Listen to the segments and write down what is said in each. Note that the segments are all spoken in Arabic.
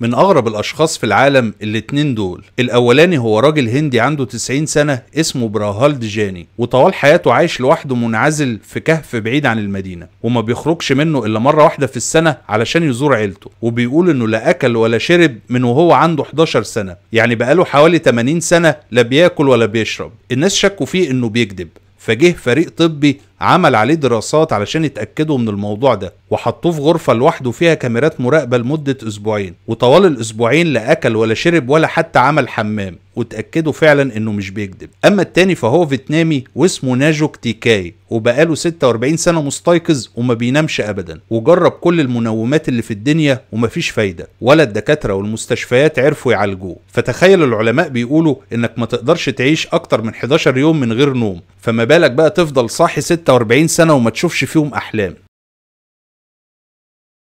من أغرب الأشخاص في العالم الاتنين دول. الأولاني هو راجل هندي عنده 90 سنة اسمه براهال ديجاني وطوال حياته عايش لوحده منعزل في كهف بعيد عن المدينة وما بيخرجش منه إلا مرة واحدة في السنة علشان يزور عيلته. وبيقول إنه لا أكل ولا شرب من وهو عنده 11 سنة يعني بقاله حوالي 80 سنة لا بياكل ولا بيشرب. الناس شكوا فيه إنه بيكذب فجه فريق طبي عمل عليه دراسات علشان يتأكدوا من الموضوع ده وحطوه في غرفة لوحده فيها كاميرات مراقبة لمدة أسبوعين وطوال الأسبوعين لا أكل ولا شرب ولا حتى عمل حمام. وتأكدوا فعلا إنه مش بيكذب. أما التاني فهو فيتنامي واسمه ناجوك تيكاي وبقاله 46 سنة مستيقظ وما بينامش أبدا وجرب كل المنومات اللي في الدنيا ومفيش فايدة. ولا الدكاترة والمستشفيات عرفوا يعالجوه. فتخيل العلماء بيقولوا إنك ما تقدرش تعيش أكتر من 11 يوم من غير نوم. فما بالك بقى تفضل صاحي 46 سنة وما تشوفش فيهم أحلام.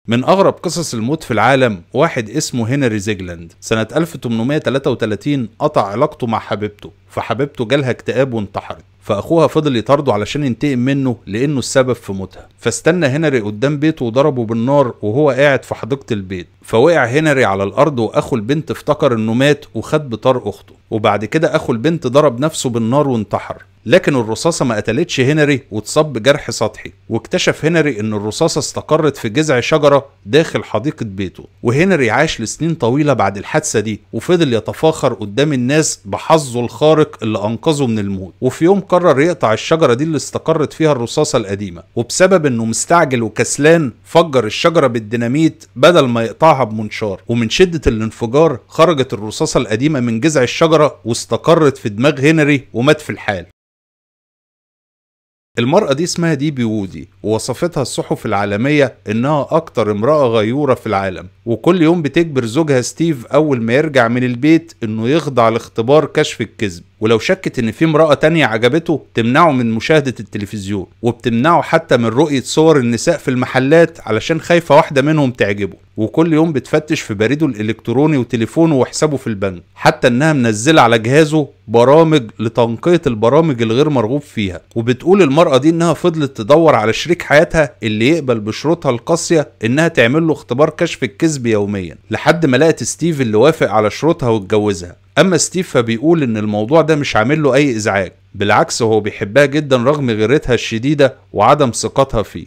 من أغرب قصص الموت في العالم واحد اسمه هنري زيجلاند. سنة 1833 قطع علاقته مع حبيبته فحبيبته جالها اكتئاب وانتحرت. فأخوها فضل يطارده علشان ينتقم منه لأنه السبب في موتها. فاستنى هنري قدام بيته وضربه بالنار وهو قاعد في حديقة البيت. فوقع هنري على الأرض وأخو البنت افتكر إنه مات وخد بطار أخته. وبعد كده أخو البنت ضرب نفسه بالنار وانتحر. لكن الرصاصة ما قتلتش هنري واتصاب بجرح سطحي واكتشف هنري إن الرصاصة استقرت في جذع شجرة داخل حديقة بيته وهنري عاش لسنين طويلة بعد الحادثة دي وفضل يتفاخر قدام الناس بحظه الخارق اللي أنقذه من الموت. وفي يوم قرر يقطع الشجرة دي اللي استقرت فيها الرصاصة القديمة وبسبب إنه مستعجل وكسلان فجر الشجرة بالديناميت بدل ما يقطعها بمنشار. ومن شدة الانفجار خرجت الرصاصة القديمة من جذع الشجرة واستقرت في دماغ هنري ومات في الحال. المرأة دي اسمها ديبي وودي ووصفتها الصحف العالمية إنها أكتر امرأة غيورة في العالم. وكل يوم بتجبر زوجها ستيف أول ما يرجع من البيت إنه يخضع لاختبار كشف الكذب. ولو شكت إن في امرأة تانية عجبته تمنعه من مشاهدة التلفزيون وبتمنعه حتى من رؤية صور النساء في المحلات علشان خايفة واحدة منهم تعجبه. وكل يوم بتفتش في بريده الإلكتروني وتليفونه وحسابه في البنك حتى إنها منزلة على جهازه برامج لتنقية البرامج الغير مرغوب فيها. وبتقول المرأة دي إنها فضلت تدور على شريك حياتها اللي يقبل بشروطها القاسية إنها تعمل له اختبار كشف الكذب يوميا لحد ما لقت ستيف اللي وافق على شروطها واتجوزها. أما ستيف فبيقول إن الموضوع ده مش عامل له أي إزعاج بالعكس هو بيحبها جدا رغم غيرتها الشديدة وعدم ثقتها فيه.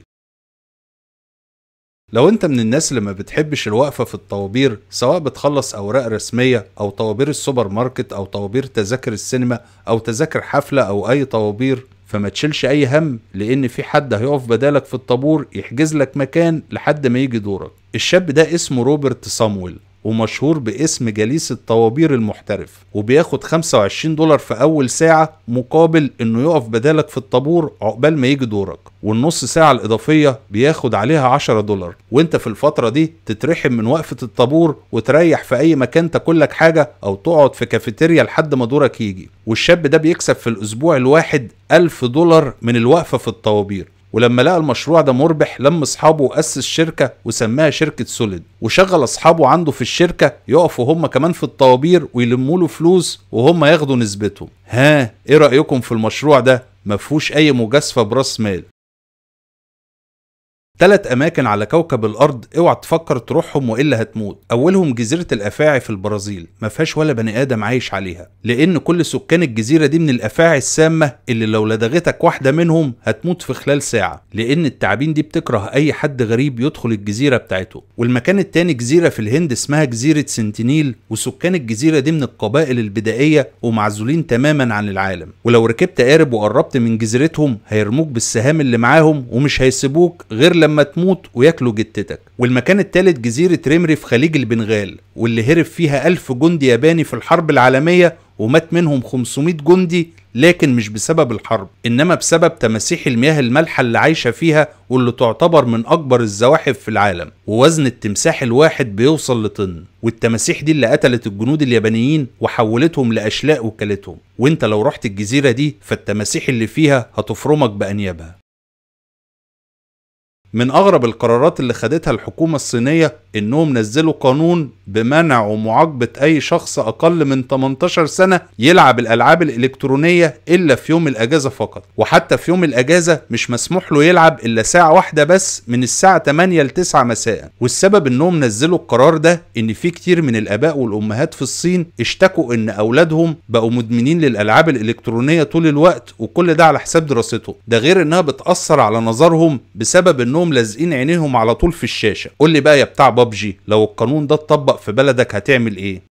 لو أنت من الناس اللي ما بتحبش الوقفة في الطوابير سواء بتخلص أوراق رسمية أو طوابير السوبر ماركت أو طوابير تذاكر السينما أو تذاكر حفلة أو أي طوابير فما تشيلش أي هم لأن في حد هيقف بدالك في الطابور يحجز لك مكان لحد ما يجي دورك. الشاب ده اسمه روبرت صامويل. ومشهور باسم جليس الطوابير المحترف وبياخد 25 دولار في أول ساعة مقابل إنه يقف بدالك في الطابور عقبال ما يجي دورك. والنص ساعة الإضافية بياخد عليها 10 دولار. وأنت في الفترة دي تترحم من وقفة الطابور وتريح في أي مكان تاكل لك حاجة أو تقعد في كافيتيريا لحد ما دورك يجي. والشاب ده بيكسب في الأسبوع الواحد 1000 دولار من الوقفة في الطوابير. ولما لقى المشروع ده مربح لم أصحابه وأسس شركة وسماها شركة سوليد. وشغل أصحابه عنده في الشركة يقفوا هم كمان في الطوابير ويلموا له فلوس وهم ياخدوا نسبتهم. ها إيه رأيكم في المشروع ده؟ مفهوش أي مجازفة برأس مال. تلات أماكن على كوكب الأرض اوعى تفكر تروحهم وإلا هتموت. أولهم جزيرة الأفاعي في البرازيل. ما فيهاش ولا بني آدم عايش عليها. لأن كل سكان الجزيرة دي من الأفاعي السامة اللي لو لدغتك واحدة منهم هتموت في خلال ساعة. لأن التعابين دي بتكره أي حد غريب يدخل الجزيرة بتاعته. والمكان التاني جزيرة في الهند اسمها جزيرة سنتينيل وسكان الجزيرة دي من القبائل البدائية ومعزولين تماما عن العالم. ولو ركبت قارب وقربت من جزيرتهم هيرموك بالسهام اللي معاهم ومش هيسيبوك غير لما لما تموت وياكلوا جتتك والمكان التالت جزيرة ريمري في خليج البنغال واللي هرب فيها ألف جندي ياباني في الحرب العالمية ومات منهم 500 جندي لكن مش بسبب الحرب إنما بسبب تماسيح المياه المالحة اللي عايشة فيها واللي تعتبر من أكبر الزواحف في العالم. ووزن التمساح الواحد بيوصل لطن. والتماسيح دي اللي قتلت الجنود اليابانيين وحولتهم لأشلاء وكلتهم وإنت لو رحت الجزيرة دي فالتماسيح اللي فيها هتفرمك بأنيابها. من أغرب القرارات اللي خدتها الحكومة الصينية إنهم نزلوا قانون بمنع ومعاقبة أي شخص أقل من 18 سنة يلعب الألعاب الإلكترونية إلا في يوم الأجازة فقط. وحتى في يوم الأجازة مش مسموح له يلعب إلا ساعة واحدة بس من الساعة 8 ل 9 مساء. والسبب إنهم نزلوا القرار ده إن في كتير من الآباء والأمهات في الصين اشتكوا إن أولادهم بقوا مدمنين للألعاب الإلكترونية طول الوقت وكل ده على حساب دراستهم. ده غير إنها بتأثر على نظرهم بسبب إنهم لازقين عينيهم على طول في الشاشة. قول لي بقى يا بتاع بابجي لو القانون ده اتطبق في بلدك هتعمل إيه؟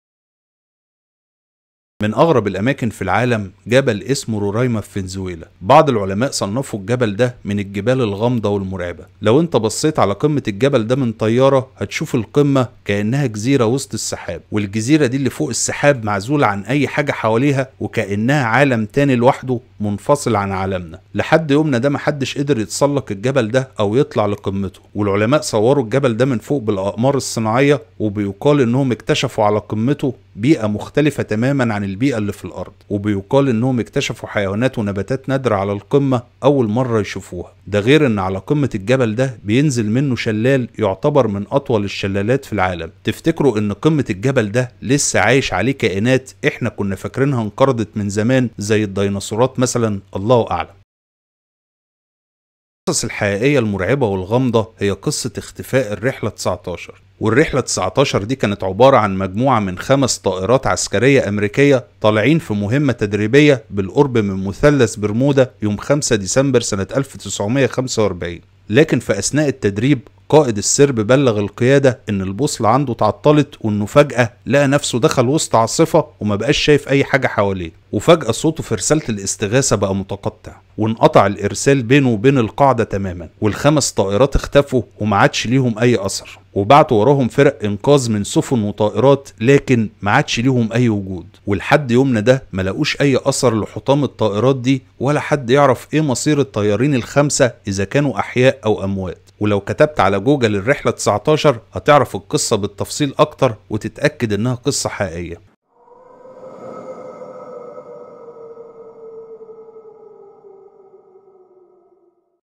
من أغرب الأماكن في العالم جبل اسمه رورايما في فنزويلا. بعض العلماء صنفوا الجبل ده من الجبال الغامضة والمرعبة. لو انت بصيت على قمة الجبل ده من طيارة هتشوف القمة كأنها جزيرة وسط السحاب. والجزيرة دي اللي فوق السحاب معزولة عن أي حاجة حواليها وكأنها عالم تاني لوحده منفصل عن عالمنا. لحد يومنا ده محدش قدر يتسلق الجبل ده أو يطلع لقمته. والعلماء صوروا الجبل ده من فوق بالأقمار الصناعية وبيقال إنهم اكتشفوا على قمته بيئة مختلفة تماما عن البيئة اللي في الأرض وبيقال إنهم اكتشفوا حيوانات ونباتات نادرة على القمة أول مرة يشوفوها. ده غير إن على قمة الجبل ده بينزل منه شلال يعتبر من أطول الشلالات في العالم. تفتكروا إن قمة الجبل ده لسه عايش عليه كائنات إحنا كنا فاكرينها انقرضت من زمان زي الديناصورات مثلا؟ الله أعلم. القصص الحقيقية المرعبة والغامضة هي قصة اختفاء الرحلة 19 والرحلة 19 دي كانت عبارة عن مجموعة من خمس طائرات عسكرية أمريكية طالعين في مهمة تدريبية بالقرب من مثلث برمودا يوم 5 ديسمبر سنة 1945 لكن في أثناء التدريب قائد السرب بلغ القيادة إن البوصلة عنده اتعطلت وإنه فجأة لقى نفسه دخل وسط عاصفة وما بقاش شايف أي حاجة حواليه. وفجأة صوته في رسالة الاستغاثة بقى متقطع وانقطع الإرسال بينه وبين القاعدة تماما والخمس طائرات اختفوا وما عادش ليهم أي أثر. وبعتوا وراهم فرق إنقاذ من سفن وطائرات لكن ما عادش ليهم أي وجود. ولحد يومنا ده ما لقوش أي أثر لحطام الطائرات دي ولا حد يعرف إيه مصير الطيارين الخمسة إذا كانوا أحياء أو أموات. ولو كتبت على جوجل الرحلة 19 هتعرف القصة بالتفصيل أكتر وتتأكد إنها قصة حقيقية.